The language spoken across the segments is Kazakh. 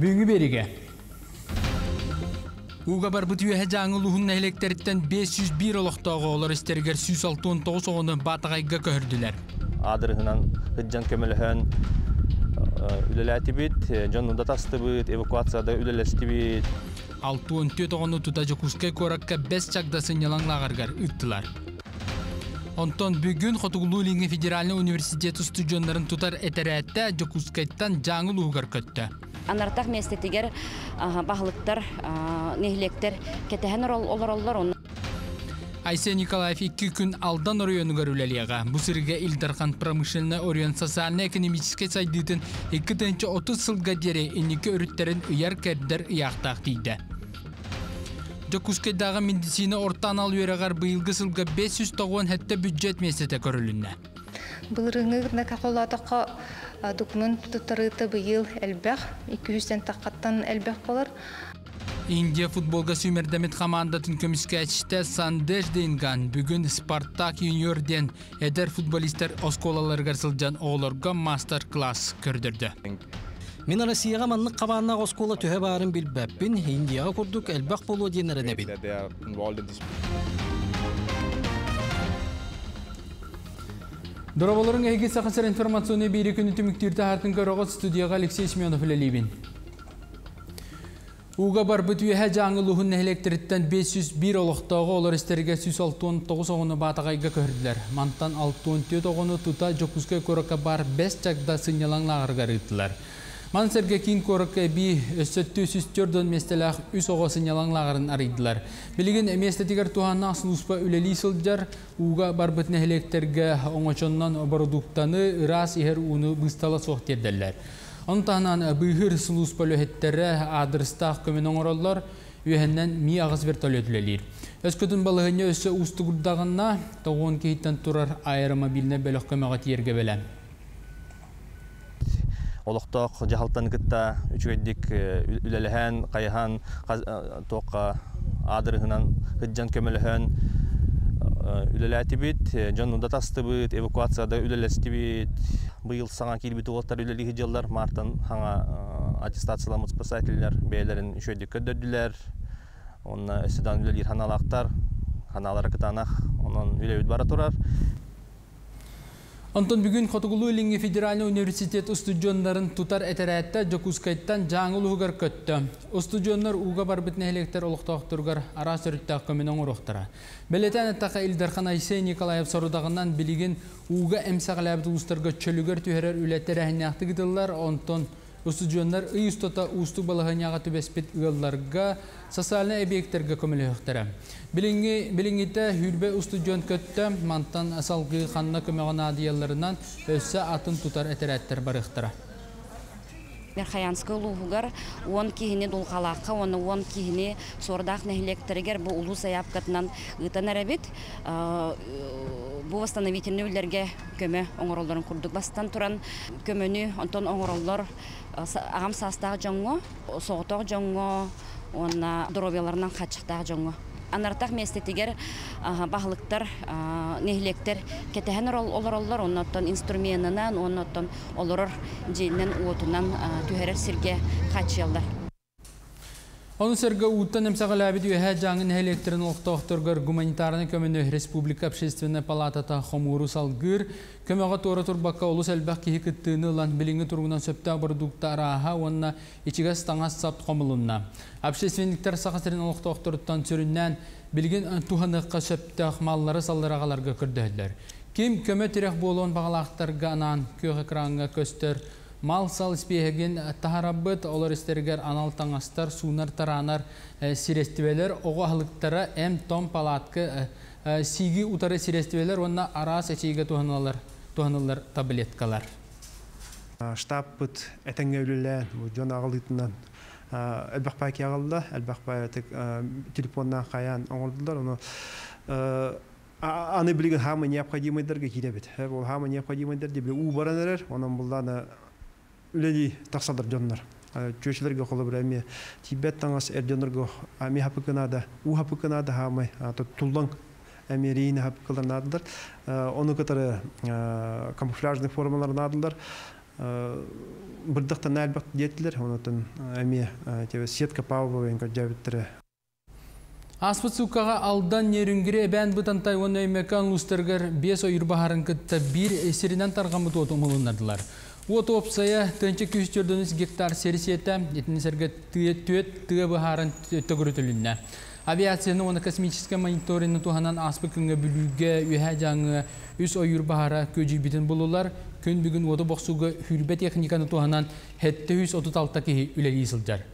Бүгүнгү бериге. Уга бар бұт үйе жаңы лухун нәйлектеріттен 501 олықтағы олар істергер 169 оғыны батағайға көрділер. Адырыгынан хыджан көмөлөһөн үлеләтибит, жон удатастыбыт, эвакуацияда үлелестибит. 64 оғыны тута жокускай коракка 5 чагдасын ялаңлағаргар ыттылар. Онтон бүгүн Хотугулу Линге федеральный университет студионнарын тутар этерәттә жокускайттан жаңы лугар көттө. Анартах местетигер бахлыктар, нехлектер кетәһен олороллар он. Айсен Николаев икки күн алдан орыйону көрүлелияга. Бу сирге Илдархан промышленный орыйон социально-экономический сайдытын 2-30 сылга дере инники өрүттерин ыяр кәрдер ыяқтақ дейді. Жокускайдағы медицина ортан ал үйерағар бұйылғы сылға 590 хәтті бюджет месеті көрілінне. Былырыңы каколатаққа документ тұттарыты бұйыл әлбәқ, 200-тен таққаттан әлбәқ болар. Индия футболга сүймердемет командатын көміскәчті Сандеш дейінган бүгін Спартак юниорден әдер футболистер осколаларғар сылжан оғыларға мастер-класс көрдірді. Мен Россияға маннық қабанна оскола төһе барын билбәппин, Индияға курдук әлбәқ болу денеріне бил. Дұраболырың әйге сақысыр информационы бейрі күні түміктірді артын көріғыз студияға Алексей Семенов ләлейбін. Уга бар бүтүе жаңы лухун электриттен 501 олықтағы олар істерге 169 оғыны батағайға көрділер. Мантан 64 оғыны тута жокускай көрікі бар 5 чакда сынялаңлағырға рыттылар. Мансерге кин коракка би өссөттү сүстөрдөн местелах үс ого сынялаңлагарын арыйдылар. Билигин местетигер туханна асылуспа үлели сылжар уга барбыт нехлектерге оңочоннан продуктаны ырас ихер уну быстала соқтерделлер. Онтанан быйхыр сылуспа лөһеттере адрыстах көмен оңороллар үйәннән ми ағыз вертолетлелер. Өскөтін балығыне өссө устугурдағына тоғын кейттен турар аэромобиліне бөлік көмеға тиерге белән. Олықтық жағалтан кітта үчігедік үлеліген, қайхан, тоққа адырығынан хыджан көмеліген үлеләтібіт, жон удатастыбыт, эвакуацияда үлелестібіт. Бұйыл саңа келбіт оғылттар үлелігі жылдар, мартын хаңа аттестациялы спасательлер бәйлерін үшөйдік көддірділер. Онна өсідан үлелер ханалақтар, ханалары кытанақ, онын үлелебіт бара тұрар. Антон бүгін Хотугулу Линге федеральный университет студионнарын тутар әтерәтті Жокускайттан жаңыл ұғығар көтті. Студионнар уға бар бітіне электер олықтақтырғар ара сөріттақ көменің ұрықтыра. Белетен әттаққа Илдархан Айсей Николаев сорудағынан білеген уға әмсағылабды ұстарға чөлігер түйерер үлеттер әхіняқты гіділер, онтон Устудионнар ый устота усту балаханяга түбеспит ыалларга социальный объекттерге көмөлөктөрө. Билинги билингите хүрбе устудион көттө мантан асалгы ханна көмөгөн адияларынан өссө атын тутар этерәттер барыктыра. Мерхаянскы улугар он кихини дулхалакка, оны он кихини сордах нехлектергер бу улу саяпкатынан ытан әрәбит. Бу восстановительный үлләргә көмө оңоролларын курдук бастан туран көмөнү онтон оңороллор ағам састағы жоңго, соғытағы жоңго, онна дробияларынан қатшықтағы жоңго. Анартақ местетігер бағылықтар, нехлектер кетәһен олороллар, оннаттан инструментынан, оннаттан олорор жейінен уотунан түхерер сирге қатшылдар. Оны сәргі ұттан әмсағыл әбіді өйә жаңын электрін ұқтақтырғыр гуманитарны көміні Республика Общественная палатата хомуру салгыр, көмеға торы турбаққа олыс әлбәқ кейі күттіні ұлан біліңі тұрғынан сөпті абырдуқта араға, онына ичіға стаңас сапт қомылынна. Общественниктер сақасырын ұқтақтырыттан сүріннен білген туғаныққа сөпті маллары салдырағаларға күрдәділер. Кем көмі тірек болуын бағалақтарға анан көк экранға көстер, Мал сал спеһеген тахарабыт олар истергер анал таңастар сунар таранар сирестивелер оғахлыктара эм том палаткы сиги утары сирестивелер онна арас туханалар туханалар таблеткалар. Штаб бут этеңгеүлеле жон агылытынан элбахпай киагалда элбахпай телефоннан каян оңордулар оны аны билген хамы необходимыйдерге киребит. Ол хамы необходимыйдер деп у баранер, онан булдан үлели тақсалдар жоннар. Чөшілерге қолы әме тибет таңас әрденерге әме хапықынада, у хапықынада хамай, тулдан әме рейні хапықылар надылар. Оны кітары камуфляжный формалар надылар. бырдыктан әлбәк диеттилер онотон эми тебе сетка павлова көрдәбиттер Аспыт суккаға алдан нерүнгіре бән бұтантай оны өймекан лустыргар бес ойыр бахарын кытта бір эсерінен тарғамыт оту мұлынадылар. От опсая тынчы күстөрдөнүс гектар серисиета этнисерге түйет тыа бахарын төгүрүтүлүннә. Авиацияны оны космический мониторинг туханан аспы күнгө бүлүгө үһә жаңы үс ойыр бахара көжи битин булулар. Күн бүгүн оты боксуга хүрбе техниканы туханан хетте 136 кихи үлели сылжар.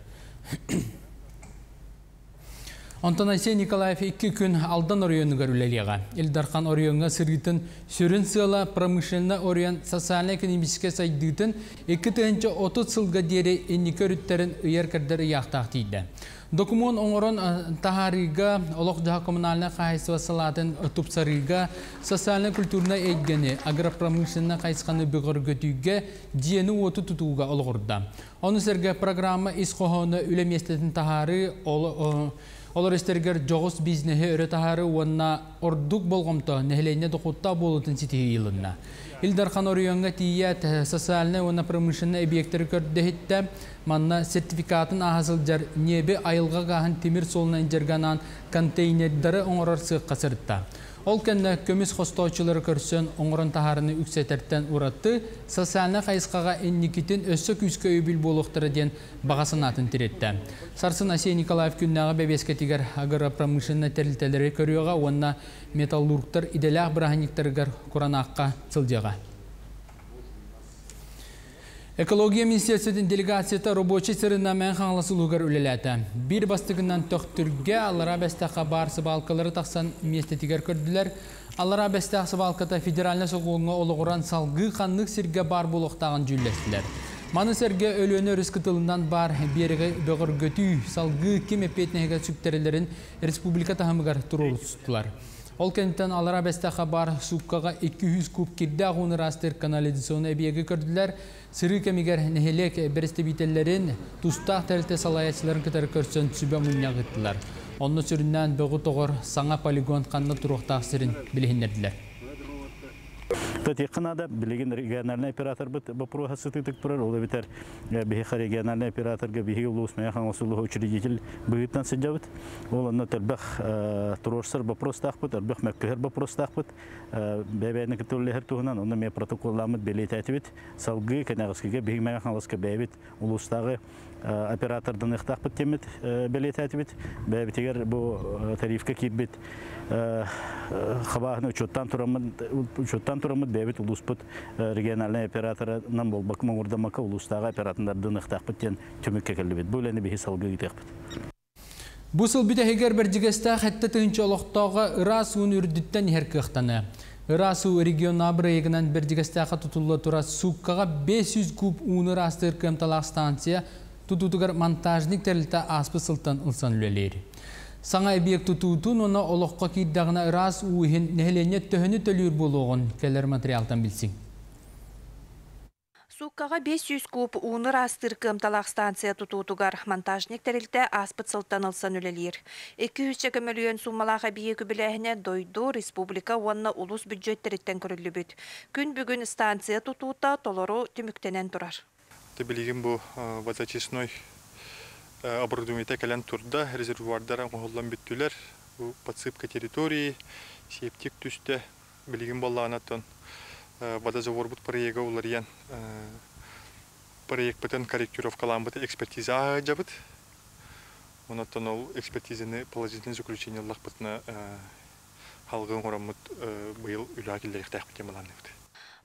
Онтон Айсей Николаев икки күн алдан орионыгар үлелеға. Илдархан орионға сыргытын сүрін сыла промышленно орион социально-экономический сайдытын 2-30 сылға дері энникі үріттерін үйер кірдері яқтақ дейді. Документ оңырын тахарига олық жаға коммунальны қайсыва салатын тұпсарыга социально-культурна әйгені агропромышленно қайсықаны бұғыр көтүйге диені оты тұтуға олғырда. Оны сәрге программа исқоғыны үлеместетін тахары Олар істергер жоғыс бизнесі өрі тахары уанна ордук болғымта нәхілене дұқутта болутын ситихи йылынна. Илдархан орионга тият социальный уанна промышленный объекттері көрдехітті манна сертификатын ахасыл жар небе айылға ғахын темір солынан жерганан контейнердері оңырар сыққа сыртта. Ол кәнне көміс хостаучылары көрсен оңырын тахарыны үксетертен ұратты, социалны қайысқаға энникитін өссі күскі өйбіл болуқтыры ден бағасын атын тиретті. Сарсын Асия Николаев күннағы бәбеске тигер агара промышленный тәрілтелері көріуға, онна металлургтар иделяқ біраханиктарығар құранаққа цылдеға. Экология министерстветін делегацияты рабочий сырына мән қаңласылуғар үлеләті. Bir бастығынан төқтүрге аллара бәстәқа барсы балқалары тақсан местетігер көрділер. Аллара бәстәқсы балқата федеральны соғуыңа олығыран салғы қанлық сірге бар болуқтаған жүллестілер. Маны сәрге өлөні рыскытылынан бар берігі бөғір götü салғы кем әпетнеге сүктерелерін республика тахымығар тұрулы тұстылар. Ол кенттен алара бәстәқа бар суккаға 200 куб кирді ағуны растыр канализационы әбиеге көрділер. Сыры кемигер нехелек бересті бителерін тұстақ тәрілті салаячыларын кітер көрсен сүбе мұнья ғыттылар. Онны сүріннен бөғі тоғыр саңа полигон қанны тұруқтақ сырын білігіндерділер. Татикнада билеген региональный оператор бит вопрос сытык турар, ол бихи региональный учредитель быгыттан сыджабыт. Ол анна телбах турорсар вопрос тахбыт, арбах мәккер вопрос тахбыт. Бәбәне китулле һәр туһунан, онда ме протоколламыт белетәтибит. Салгы кенагыскыга бихи маяхан ласка бәбит улустагы оператордан ихтахбыт темит белетәтибит. Бәбитегер бу тарифка кибит. Хабаһны учоттан турамыт, учоттан турамыт бәбит улуспыт региональный операторынан болбак моңурдамака улустагы операторлардан ихтахбыт тен төмөккә келбит. Бу ләне бихи салгы итәхбит. Бу сыл биде хегер бер жигеста хәтта тынчы олохтога ырас ун үрдүттен херкыхтаны. Ырасу регион абрыгынан бер жигестага тутулла тура суккага 500 куб уны растыр кемталак станция тутутугар монтажник терилте аспы сылтан ылсан үлелери. Саңа объект тутутун оны олоққа кийдағына ырас уйын нәхелене төхіні төлүр болуғын келер материалтан білсің. Суккаға 500 куб уыныр астыр кымталақ станция тутутугар монтажник тәрілті аспыт сылтанылсан үлелер. 200 миллион суммалаға бие күбіләхіне дойду республика онына улус бюджеттеріттен көрілі бүт. Күн бүгін станция тутута толору түміктенен тұрар. Білеген бұл водочисной оборудованиета кәлән турда резервуардара оңғоллан бүттілер. Бұл подсыпка территории, септик түсті білеген боллағанаттан водозавор бұт проекта олариян проект бітін корректировкалан бұты экспертиза жабыт. Онаттан ол экспертизаны положительный заключение лақ бұтына халғын орамыт бұйыл үлі біткен баланы бұты.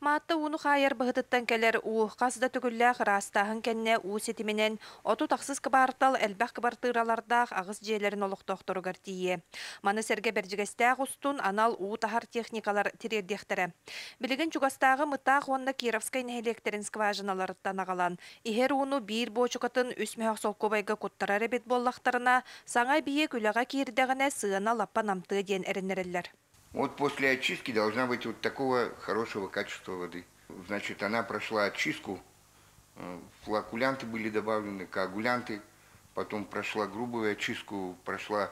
Маатта уну хайыр быһытыттан келер у қасда түгілләх растахын кенне у сетименен оту тақсыз кыбартал әлбәк кыбартыралардах ағыз жиелерін олықтоқтырыгар тие. Маны серге бержігестәғ устун анал у тахар техникалар тирердехтері. Білеген чугастағы мытақ онна Кировскай нәхелектерін скважиналарыттан ағалан. Ихер уну бир бочукатын үсмәқ солкобайга куттарар бет боллақтарына саңа бие күліға кирдәғіне сыына лаппа намты ден әрінерелер. Вот после очистки должна быть вот такого хорошего качества воды. Значит, она прошла очистку, флокулянты были добавлены, коагулянты, потом прошла грубую очистку, прошла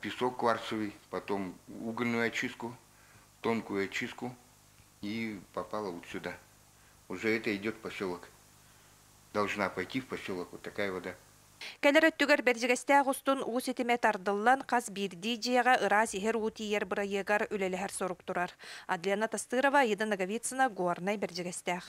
песок кварцевый, потом угольную очистку, тонкую очистку и попала вот сюда. уже это идет в поселок. Должна пойти в поселок вот такая вода. Кәлер өттүгер бәржігістәғ ұстын ұс етіме тардылан қаз бірді жеға ыра сихер утиер бұрайегар үлеліхер сорук турар. Адлена Тастырова, Еда Наговицына, Гуарнай бәржігістәғ.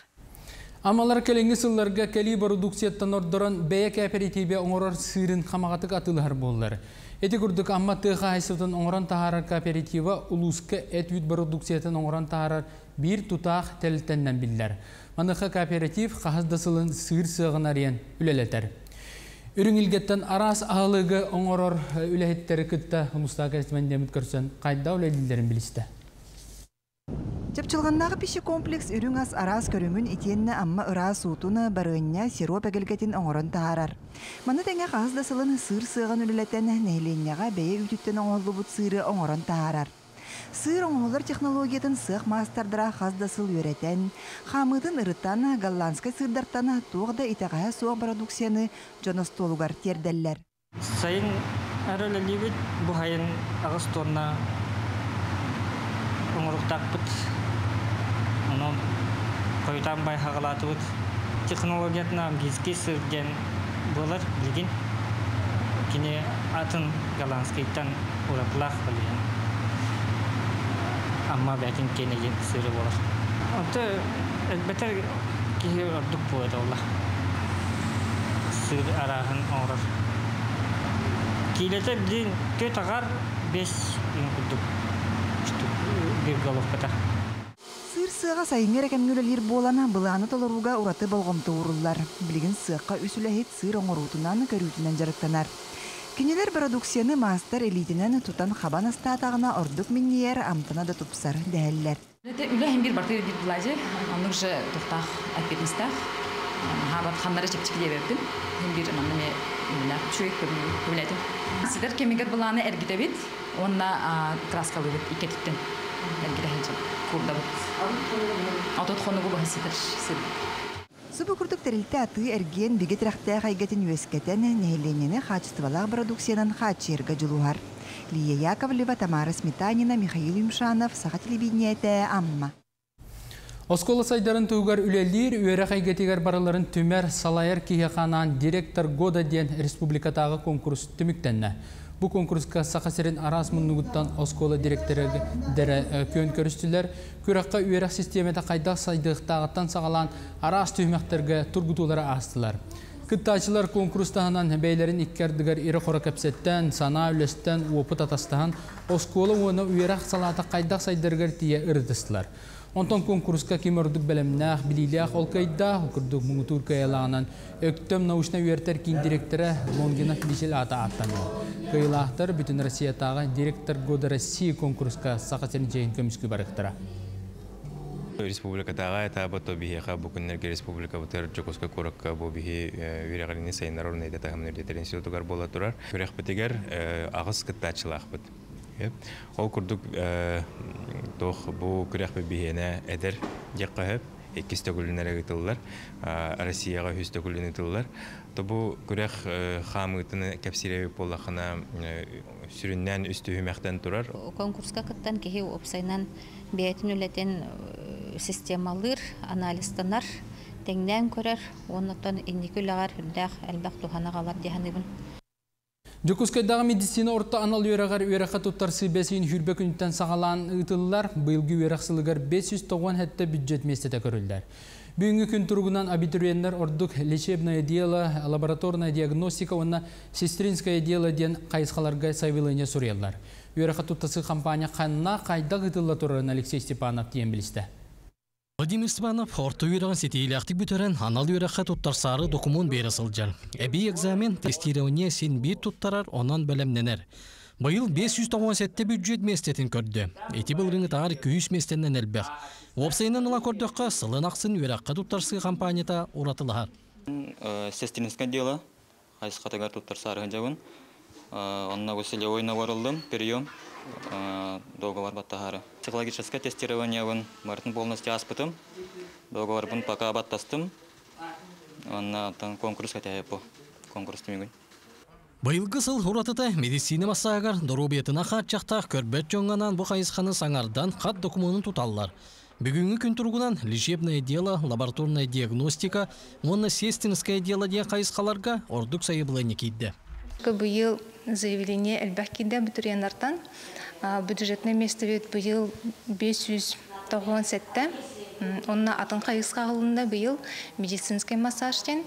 Амалар келеңгі сылларға кәли продукцияттан ордыран бәйе кооперативе оңорор сырын қамағатык атылығар боллар. Эти күрдік амма тыға айсывтын оңоран тахарар кооператива улуска эт вид продукцияттан оңоран тахарар бір тутақ тәліттеннен биллер. Маныха кооператив қағаздасылын сыр сығын ариян үлелетер. Үріңілгеттен арас ағылығы оңорор үләхеттері күтті ұмыстағы кәсімен деміт көрсен қайда үләділдерін білісті. Чапчылғандағы пиші комплекс үрің ас арас көріңін итенні амма ыра суутуна барыыння сироп әгілгетін оңорын таарар. Маны тәңе қағыз да сылын сыр сыған үлілетен нәйленняға бәйе үтіттен оңолы бұт сыры оңорын таарар. Сыр оңолар технологиятын сық мастардыра хаздасыл өретен, хамыдын ырыттаны голландскай сырдартаны туғда итағая соқ продукцияны жонастолугар тердәлләр. Сайын әрілі лебет бұхайын ағыз торна оңырықтақпыт, оны қойтан бай хағалатыбыт. Технологиятына бізге сырген болар білген. Кіне атын голландскайттан ұратылақ білген amma бәтин кенеген сыры болар. Онты әлбәттә кихи ордук болады олла. Сыр араһын оңрар. Килете билин төт агар 5 ин кудук. Bir головката. Сыр сыға әкәмнүлелер болана быланы ураты болғымты уруллар. Билген сыққа үсүләхет сыр оңырутунан көрүтүнен жарыктанар. Кинелер продукцияны мастер элитинен тутан хабан астатағына ордук минниер амтына да тупсар дәһәлләр. Это үләһен бир бартыр бир булажы, аның же тухтах әпетмистах. Хабат хамнары чепчик anlamda me illa çöek böyledim. Sizler kemiger bulağını ergide bit. Onunla kraskalı bit iki tütten. Ergide hence kurda bit. Atot konu bu bahseder. Субы күрдік тәрілті аты әрген бігет рәқті қайгетін өскетен нәйленені қачыстывалақ продукциянан қачырға жылуғар. Лия Яковлева, Тамара Сметанина, Михаил Юмшанов, Саха телевидениеті Амма. Оскола сайдарын туғар үлелер, өйрі қайгетігер барыларын түмер салайыр кейханан директор Года ден республикатағы конкурс түміктенні. Бу конкурска сақасырын арас мұннығыттан Оскола директоры дәрі көн көрістілер. Күраққа үйерек системета қайдақ сайдықтағыттан сағалан арас түймектерге тұргутулары астылар. Кыттачылар конкурстағынан бәйлерін иккердігер ири қора кәпсеттен, сана үлестен, опыт атастаған Оскола оны үйерек салата қайдақ сайдыргер тие ырдыстылар. Онтон конкурска кемердік бәлемнәқ, білиләқ олқайда, ұқырдық мұңытур кайалағынан өктөм научна үйертер кейін директоры Лонгина Бишел ата аттаны. Кайылақтар бүтін Россиятағы директор года Россия конкурска сақасырын жайын көміскі барықтыра. Республикатага это бото бихеха букуннерге республика бутер жокоска коракка бу бихи вирагалини сайнар орны дета хамнер детер институтугар бола турар. Күрәк битигер агыс кыттачылах бит. Ол курдук тох бу күрәк бихене эдер якка эккисте гүлүнәрә гытыллар, Россияга хүстә гүлүнә гытыллар. То бу күрәк хамытыны кәпсирәбе боллахына сүрүннән үстү хүмәктән турар. Конкурска кыттан кеһи опсайнан бәйтин үлетен системалыр, анализтанар, тәңнән көрәр, оннан инникүләгәр хүндәк әлбәк тухана галар Жокускайдағы медицина орта анал үйерағар үйераққа тұттар сыбәсейін хүрбе күнттен сағалан ұтылылар, бұйылғы үйерақсылығар 590 хәтті бюджет местеті көрілдер. Бүгінгі күн тұрғынан абитуриенттер ордық лечебное дело, лабораторная диагностика, онна сестринское дело ден қайысқаларға сайвылыне сұреллар. Үйераққа тұттасы компания қанна қайда ғытылла Алексей Степанов дейін білісті. Владимир Степанов орта үйраған сетейләқтік бүтерін анал үйраққа тұттарсары документ бері сылжар. Әбей экзамен тестирование сен бей тұттарар, онан бәлемненер. Байыл 597 бюджет местетін көрді. Эти бұлғыңы тағар 200 местеннен әлбәқ. Опсайынан ұла көрдіққа сылын ақсын үйраққа тұттарсы компанията ұратылығар. Сестринское дело, қайсықатығар тұттарсары жауын. Онна выселевой наварылдым, прием. договор баттахары. Психологическое тестирование вон мартын полностью аспытым. Договор бун пока баттастым. Онна тан конкурс хотя по конкурс. Байылғы сыл хуратыта медицина массагар дорубиетына хат чақтақ көрбет жоңғанан бұ қайысқаны саңардан хат документын тұталылар. Бүгүнгү күн тургунан лечебное дело, лабораторная диагностика, онна дело дия кайыскаларга ордук сайыбылыны кийди. Быйыл заявление әлбәк киде бітіренлардан. Бюджетный место бит быйыл 597 Онна атын кайыска кылында быйыл медицинский массажтен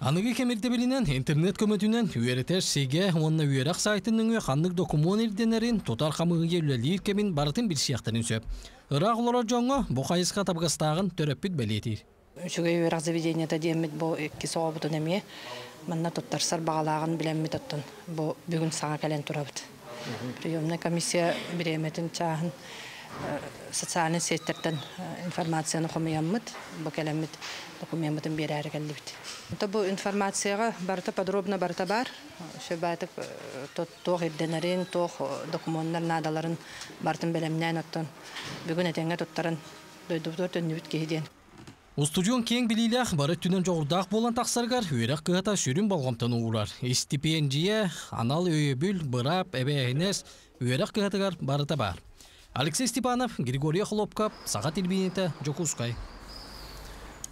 Аныгы кемердебелинен интернет көмөтүнен үйәретер сеге онна үйәрәк сайтының ханнык документ ирденерин тотар хамыгы үлелир кемин барытын bir сияқтарын сөп. Ырак олора жоңго бу кайыска табгастагын төрөппүт. Үчүгө үйәрәк заведениета демит бу эки сообутун эме. Манна тоттарсар багалагын билемми тоттун. Бу бүгүн сага келен турабыт. Приемная комиссия биреметин чаһын социальный сеттерден информацияны хомыяммыт, бу келеммит документын берәр келдибит. То бу информацияга барта подробно барта бар. Шебатык тох ирденерин, тох документтар надаларын бартын белемнән оттон. Бүгүн этеңге тоттарын дойдуптор төннүбүт кеһиден. Устудион кең билилях бары түнен жоғырдақ болан тақсаргар үйрек қығата сүрін балғамтан уғырар. Стипендия, анал өйебіл, бұрап, әбәйінес, үйрек қығатығар барыта бар. Алексей Степанов, Григорий Хлопкап, Сағат Илбинеті, Жокускай.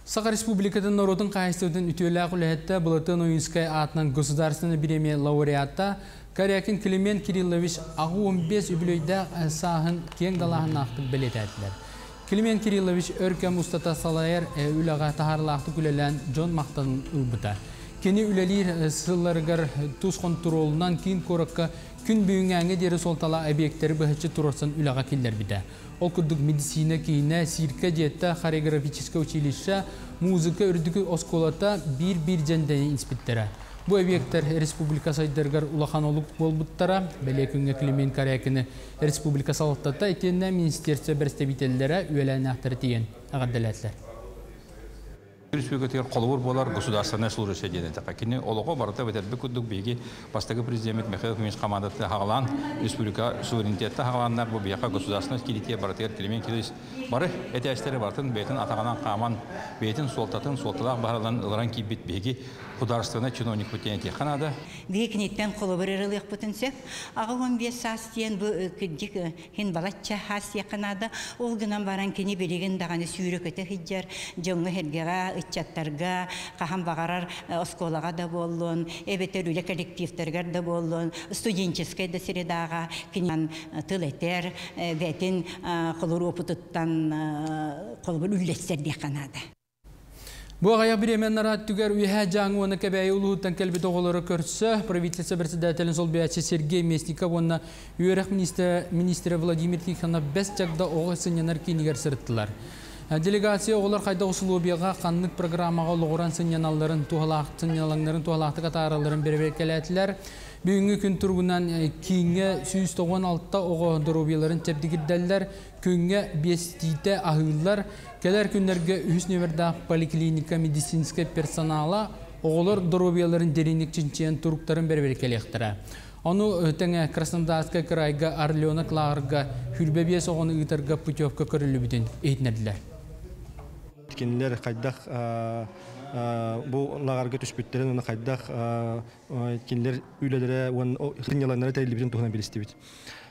Саха Республикатын народын қайыстыдың үтелі құләтті бұлытын Уинскай атынан государственный премия лауреатта Карякин Климент Кириллович ағу 15 үбілейді сағын кең далағын ақтық білет. Климент Кириллович өркем ұстата салайыр үліға тахарлақты күлелен Джон Мақтанын ұлбыта. Кені үлелер сылларығар тұз контролынан кейін көріккі күн бүйінгәңе дері солтала объекттері бұхычы тұрырсын үліға келдер біді. Ол күрдік медицина кейіне, сирка диетта, хореографическое училище, музыка үрдігі осколата бір-бір жәндәне. Бу объекттер республика сайдыргар улахан олук болбуттара, бәле күнгө Климент Карякины республика салаттата етенне министерство берстебителлері үйеләне ақтыры тиген ағаддаләтлер. Республикатыр қолуыр болар дені тақа. Кені олығы барыта бәтер бір күдік бейге бастығы президент Михаил Хумич командаты хағалан республика суверенитетті хағаландар бұл бияқа государственное килитие барытыр Климент Кириллович бары әте әштері бартын бетін атағанан қаман бетін солтатын солтылақ баралан ылыран кейбет бейге художественный чиновник бутенете ханада. Векнеттен қолыбыр ырылық бүтінсек, ағы 15 сас тиен бұл күддік хин балатча хас ол баран кені береген дағаны хиджар, жоңы қахан бағарар осколаға да болуын, эбетер үлі коллективтергер да болуын, студенческая да средаға, кенен тыл етер, бәтін қолыр опытыттан қолыбыр үллестер Бу ағаяқ біремен нарат түгер үйә жаңы оны кәбәйі ұлғыттан кәлбет оғылары көрсі, правительство председателін сол бәйтші Сергей Местников оны үйерек министрі Владимир Тиханов бәс жағда оғы сынянар кейінігер сырыттылар. Делегация оғылар қайда ұсылу бияға қанлық программаға лоғыран сынyaналарын, сынялаңларын, туғалақты қатараларын бербер кәләтілер. Бүгінгі күн тұрғынан кейінге 196 оғы дұрубияларын тәбдігіддәлілер, күнге бестейті ағылар, келер күндерге үс нөмірді поликлиника медицинская персонала оғылар дұрубияларын деринік чинчен тұрықтарын бербер кәлектірі. Оны тәңе Краснодарская крайга Орлена Кларга хүлбебес оғыны ұйтарға путевка көрілі бүтін ейтінерділер. Кенлер қайдақ бу лагарга түспүттерин уна кайдах кинлер үйлелере он хиняланнары телевизион тухана билистибит оголан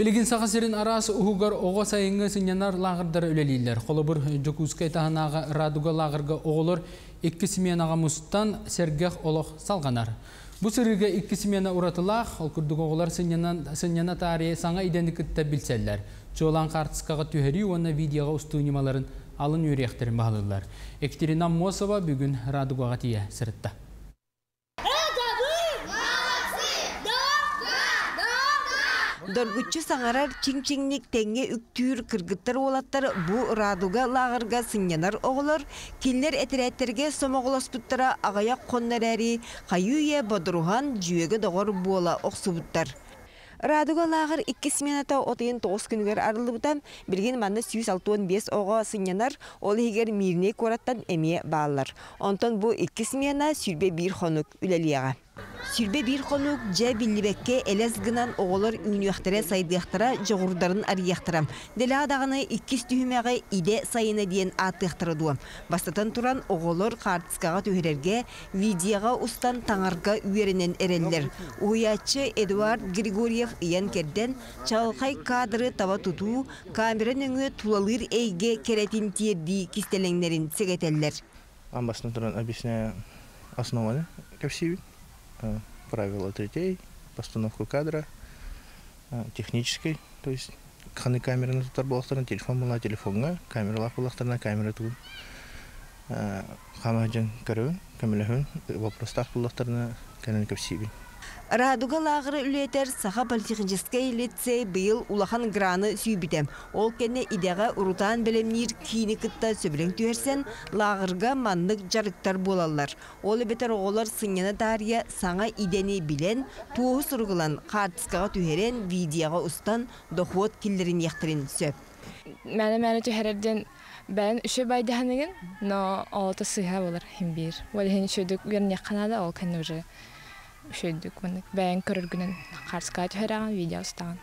Билигин сақасырын арасы ұғығар оғы сайыңы сынянар лағырдары өлелейлер. Қолыбыр Жокускай тағынағы радуга лағырға оғылыр екі семенаға мұстан сәргех олық салғанар. Бұл сырыға екі семена ұратылақ, ол күрдік оғылар сыняна тарихи саңа идендікітті білселер. Жолан қартысқаға түйері оны видеоға ұстуынималарын алын үйректерін бағылылар. Екатерина Мосова бүгін радугаға тие сырытта. Доргуччу саңарар чиң-чиңник теңге үктүүр кыргыттар олаттар бу радуга лагырга сынянар оголор киллер этереттерге сомоголоспуттара агаяк коннар әри каюе бодурухан жүйеге догор буола оксубуттар. Радуга лагыр икки смената отыйын тоғыз күнігер арылыбытам, білген манны сүйіс алтуын бес оға сынянар, ол егер мирне кораттан әме бағалар. Онтон бұл икки смена сүрбе бір хонук үлелияға. Сүрбе бір қонук жа биллибекке элес гынан оғылар үйнüяқтара сайдыяқтара жоғырдарын арияқтарам. Деле адағыны иккис түйімеғі иде сайына дейін аттыяқтара дуам. Бастатан туран оғылар қартыскаға түйерерге видеоға устан таңарға үйерінен әрелдер. Уячы Эдуард Григорьев иян керден чалқай кадры таба туту камера нөңі тулалыр әйге керетин тиерді кистеленлерін сегетеллер. Амбасына туран объясняю основаны правила третей, постановку кадра, э, технической, то есть қаны камераны тұтар болақтарына телефон бола телефонға камералар болақтарына камера туын қамажан көрөбүн көмөлөбүн вопростар болақтарына кәнен көпсибин Радуга лагыры үлетер саха политехнический лицей быйыл улахан граны сүйбитем. Ол кенне идеға урутан белемнир кийини кытта сөбілең түйерсен, лагырга маннык жарыктар болалар. Ол бетер оғылар сыңяна тария саңа идени билен, туғы сұрғылан қартыскаға түйерен видеоға устан дохуот киллерин яқтырын сөп. Мәне түйерерден бән үші байдаханығын, но олты сыйға болар хим бир. Ол хин шөдік верне қанада ол кәнне уже үшөйдүк мынык бәйін көріргінен қарсыға төхераған видео ұстаған.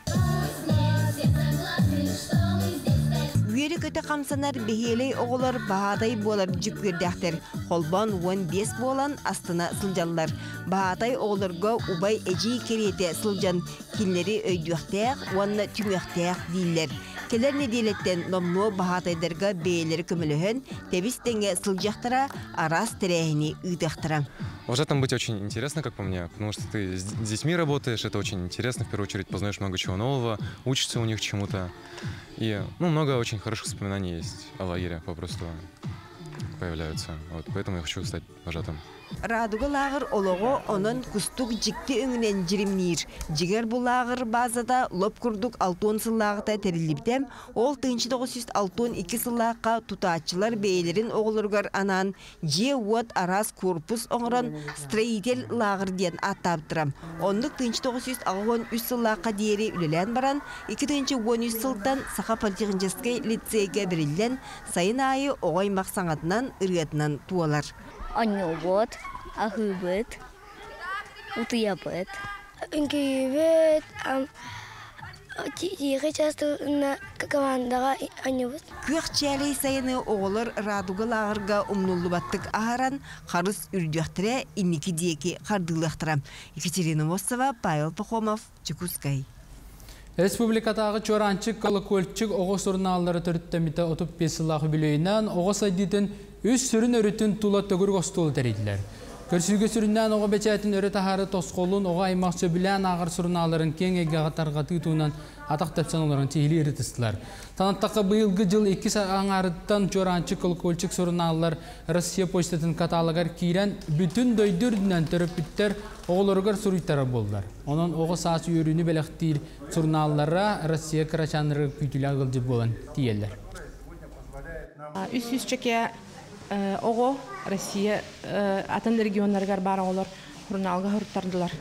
Үйері көті қамсанар бейелей оғылар бағадай болар жүк вердяқтер. Холбан 15 болан астына сылжаллар. Бағадай оғыларға убай әжей кереті сылжан. Кинлері өйдуақтаяқ, уанна түміқтаяқ дейілер. Келер неделеттен номно бағатайдарға бейелері көміліхін, тәбістенге сылжақтара арас тірәйіні үйдақтыра. Вожатым быть очень интересно, как по мне, потому что ты с детьми работаешь, это очень интересно, в первую очередь познаешь много чего нового, учишься у них чему-то. И ну, много очень хороших воспоминаний есть о лагере, попросту появляются. Вот, поэтому я хочу стать вожатым. Радуга лагыр олого онон кустук жикти өңінен жиримнир. Жигер бұл лагыр базада лоп күрдік алтон сыллағыта терилибдем, ол 1962 сыллаққа тутаатчылар бейлерин оғылыргар анан же уот арас корпус оңыран строитель лагыр ден аттаптырам. Ондық 1963 сыллаққа диери үлелен баран, 2013 сылтан Саха политехнический лицейге берилен сайын айы оғай мақсаңатынан ырғатынан туалар. Аннобот, ахыбыт, утыябыт. Үңкейбет, тиге часто на командаға аннобот. Күх чәлей сайыны оғылыр радуга лағырға умнулы баттык ахаран қарыс үрдіяқтыра инники. Екатерина Мосова, Павел Пахомов, Чекускай. Республикатағы чоранчык колокольчик оғыз урналары түрттеміті отып бесіллағы білейінен оғыз айдетін үз сүрін өрітін тула төгір қостуылы тәрейділер. Көрсүгө сүрүннән ого бечәтин өрі тахары тосқолун ого аймақ сөбілән ағыр сүрналарын кең еге қатарға тыйтуынан атақ тәпсен оларын тихили иритістілер. Танаттаққа бұйылғы жыл 2 аңарыттан чоранчы колокольчик сүрналар Россия почтатын каталығар кейрен бүтін дөйдүрдінен түріп біттер оғылырғар сүрүйтары болдар. Onun oғы саас үйіріні бәліқтейір сүрналара Россия крачаныры күйтілі ағылжы болан чеке ого Россия атын регионларгар бара олар журналга хуртардылар.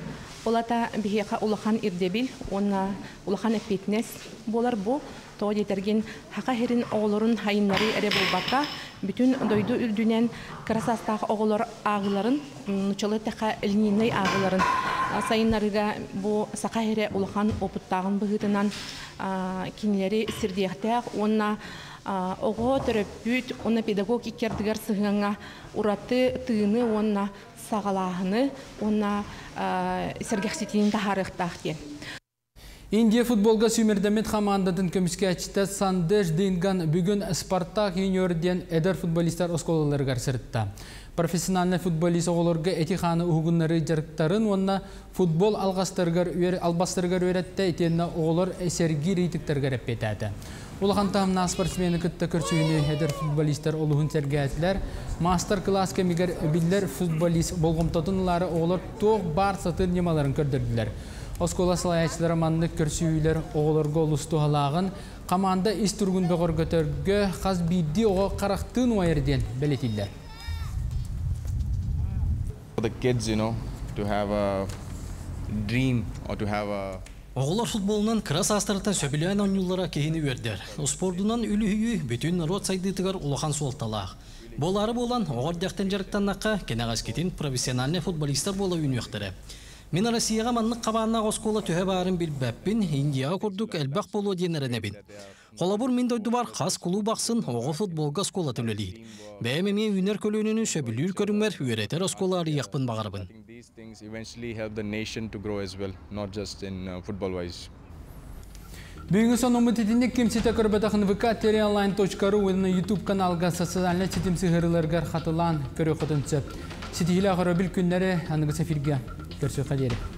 Олата бихека улахан ирдебил, онна улахан эпетнес болар бу то детерген хака херин оголорун хайыннары эре булбакка бүтүн дойду үрдүнен красастагы оголор агыларын нучалы така элниней агыларын сайыннарыга бу сака хере улахан опуттагын быгытынан кинилери сирдияхтаак онна ого төрөппүт онна педагог иккердигер сыгыңа ураты тыыны онна сагалаахыны онна сергехситин тахарыхтаах диен Индия футболга сүймердемет командатын көміске әчті Сандеш Динган бүгін Спартак юниорден әдір футболистар осколалары гарсырытта. Профессиональный футболист оғылырға этиханы ұғынлары жарықтарын онна футбол албастырғар өретті етенна оғылыр әсергі рейтіктергер әппетәді. Улахан тамна спортсмені күтті көрсүйіні әдір футболистар олығын сәргәтілер. Мастер-класс кемігер биллер футболист болғымтатынлары оғылыр тоқ бар сатыр немаларын көрдірділер. Оскола салаячылар көрсүйілер оғылырға олысту халағын команда истургун бөгөр көтөргө қаз бидди оға қарақтын уайырден белетилер. For the kids, you know, to have a dream or to Оғылар футболынан крас астырыта сөбілен ойнулара кейіні өрдер. Спордунан үлі бүтін рот сайдытығар улахан суалталақ. Болары болан оғыр дәқтен жарықтаннаққа кенағас кетин профессиональный футболистар бола үйнөқтірі. Мен Россияға маннық қабанына ғоскола төһе барын білбәппін, Индияға күрдік әлбәқ болу денерінебін. Қолабур мен дойды бар қас құлу бақсын оғы футболға скола төлелейді. Бәймеме үнер көлөнінің сөбілір көріңмер үйретер осколары яқпын wise. Бүгінгі сон ұмыт етіндек кемсеті көрбетақын vk.online.ru өйіні YouTube каналға социальный сетім сығырыларғар қатылан көрі құтын сөп. Сетігілі ағыры біл күндері анығы сәфирге көрсі қадері.